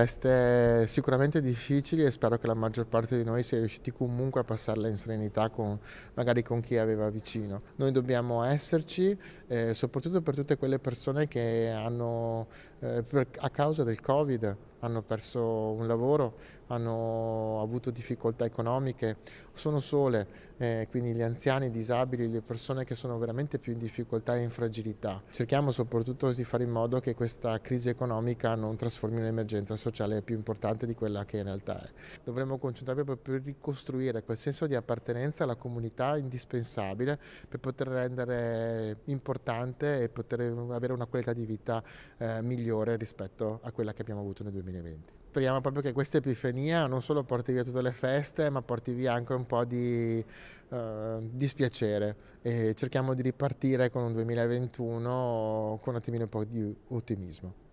feste sicuramente difficili e spero che la maggior parte di noi sia riusciti comunque a passarle in serenità con, magari con chi aveva vicino. Noi dobbiamo esserci, eh, soprattutto per tutte quelle persone che hanno, eh, per, a causa del Covid, hanno perso un lavoro, hanno avuto difficoltà economiche, sono sole, eh, quindi gli anziani, i disabili, le persone che sono veramente più in difficoltà e in fragilità. Cerchiamo soprattutto di fare in modo che questa crisi economica non trasformi un'emergenza sociale più importante di quella che in realtà è. Dovremmo concentrarci proprio per ricostruire quel senso di appartenenza alla comunità indispensabile per poter rendere importante e poter avere una qualità di vita eh, migliore rispetto a quella che abbiamo avuto nel 2020. Speriamo proprio che questa epifania non solo porti via tutte le feste, ma porti via anche un po' di uh, dispiacere e cerchiamo di ripartire con un 2021 con un attimino un po' di ottimismo.